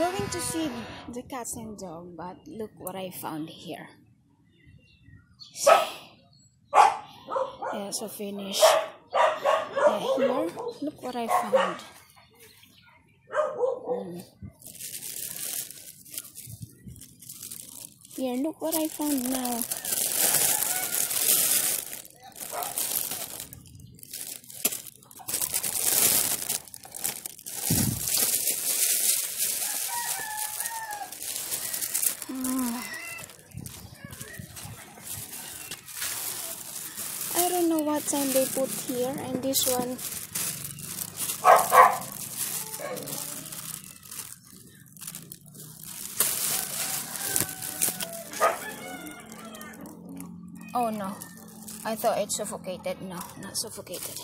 going to feed the cats and dog, but look what I found here. Yeah, so finish. Yeah, here, look what I found. Mm. Here, look what I found now. Know what time they put here and this one Oh no. I thought it suffocated. No, not suffocated.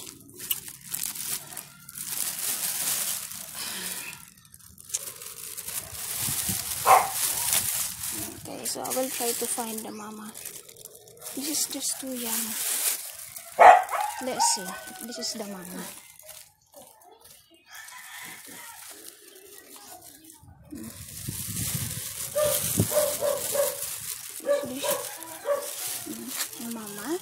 Okay, so I will try to find the mama. This is just too young. Let's see. This is the mama. Hmm. Mama.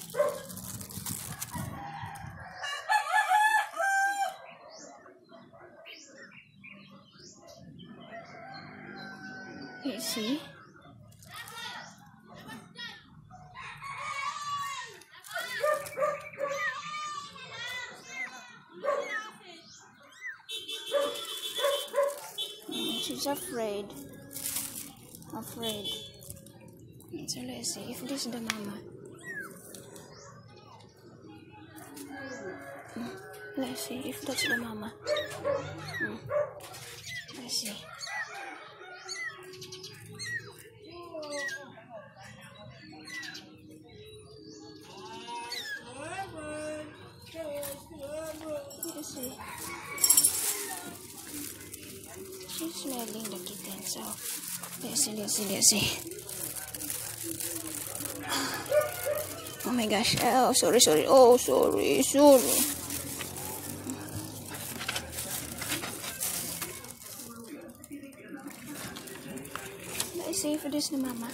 You see? She's afraid. Afraid. So let's see if this is the mama. Mm, Let's see if that's the mama. Mm. Let's see. Let's see, let's see, let's see. Oh my gosh. Oh, sorry, sorry. Oh, sorry, sorry. Let's see if it is the mama.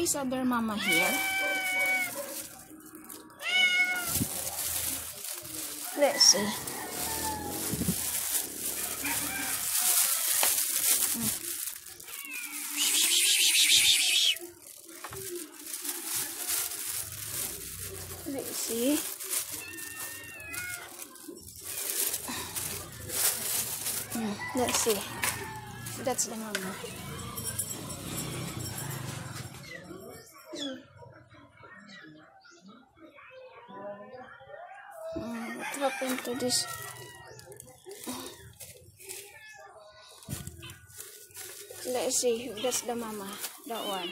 Is other mama here. Let's see. Let's see. Hmm, Let's see. That's the mama. What happened this? Let's see. That's the mama. That one.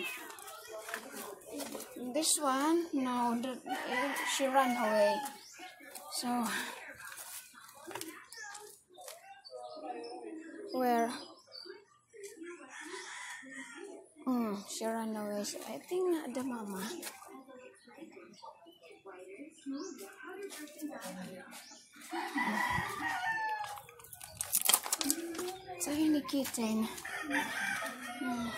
This one, no, the, she ran away. So, where? Hmm, she ran away. So I think not the mama. Tiny kitten. Hmm.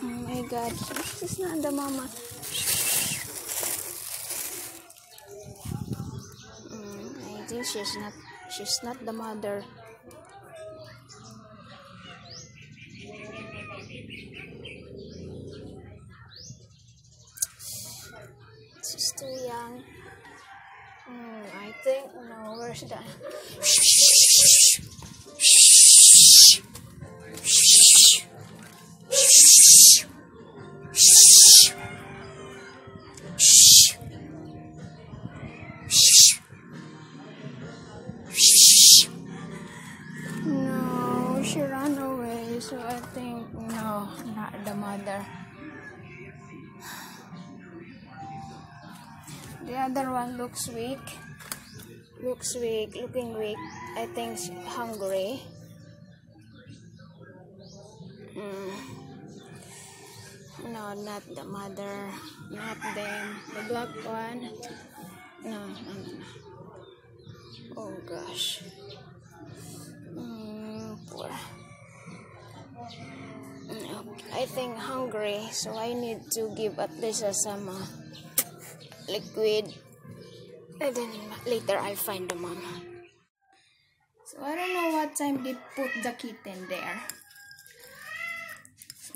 Oh my god, this is not the mama. She's not she's not the mother. She's too young. Mm, I think no, where's the Not the mother. The other one looks weak. Looks weak, looking weak. I think she's hungry. Mm. No, not the mother. Not them. The black one. No, no, no. Oh gosh. I think hungry, so I need to give at least uh, some uh, liquid. And then later I'll find the mom. So I don't know what time they put the kitten there.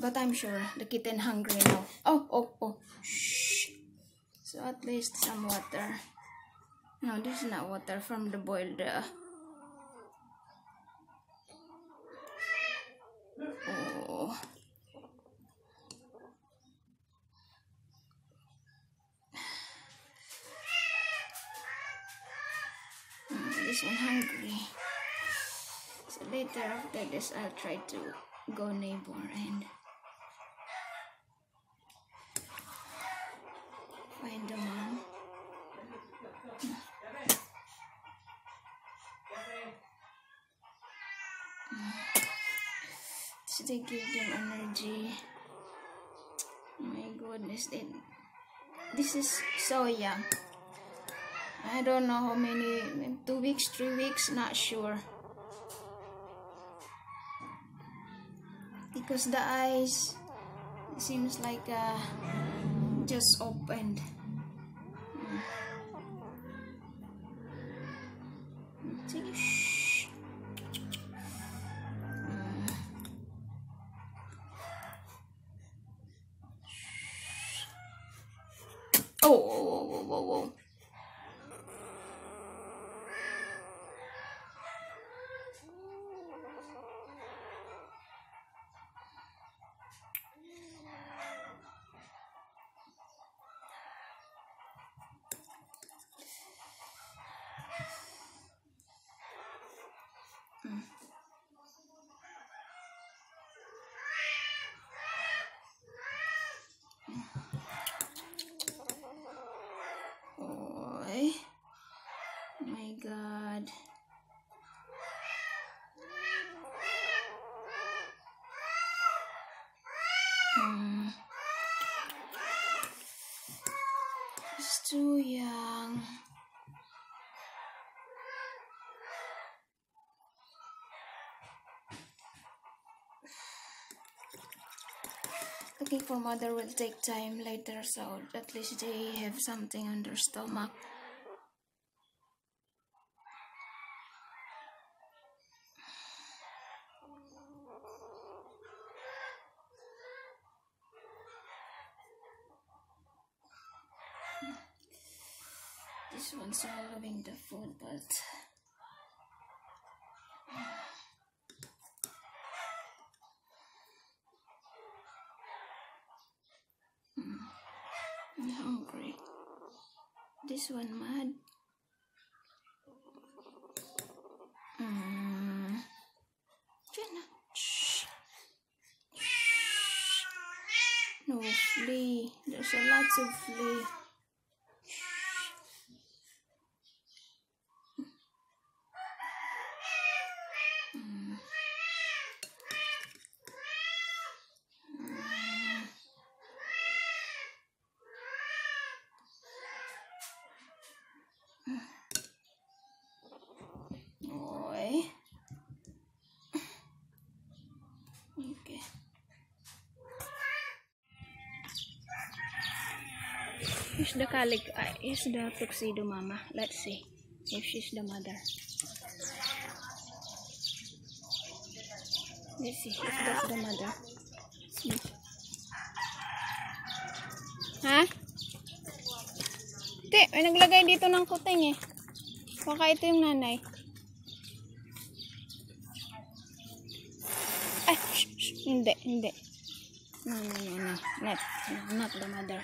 But I'm sure the kitten hungry now. Oh, oh, oh. Shh. So at least some water. No, this is not water from the boiled. Uh, oh. Mm, this one hungry. So later after this, I'll try to go neighbor and find the mom. So they give them energy. My goodness, they, this is so young. I don't know how many, two weeks, three weeks, not sure. Because the eyes seems like uh, just opened. Mm. Sige, shh. Mm. Oh, whoa, whoa, whoa, whoa. Oy. My God. Hmm. It's too young. Looking for mother will take time later, so at least they have something on their stomach. This one's swallowing the food, but I'm hungry. This one mad. Mm. Jenna. Shh. Shh. No flea. There's a lot of flea. Okay. Here's the calic. Uh, here's the tuxedo mama. Let's see if she's the mother. Let's see if that's the mother. Ha? Te, may naglagay dito ng kuting eh. Baka ito yung nanay. Hindi, hindi. No, no, no, no. Not, no, not the mother.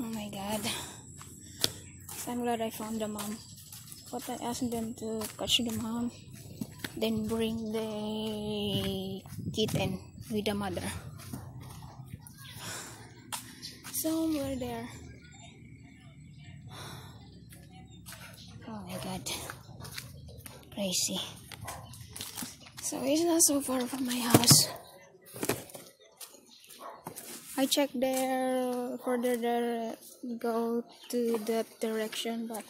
Oh my god. I'm glad I found the mom. But I asked them to catch the mom, then bring the kitten with the mother. Somewhere there. Oh my god. Crazy. So it's not so far from my house. I checked there further there go to that direction but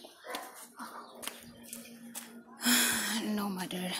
no matter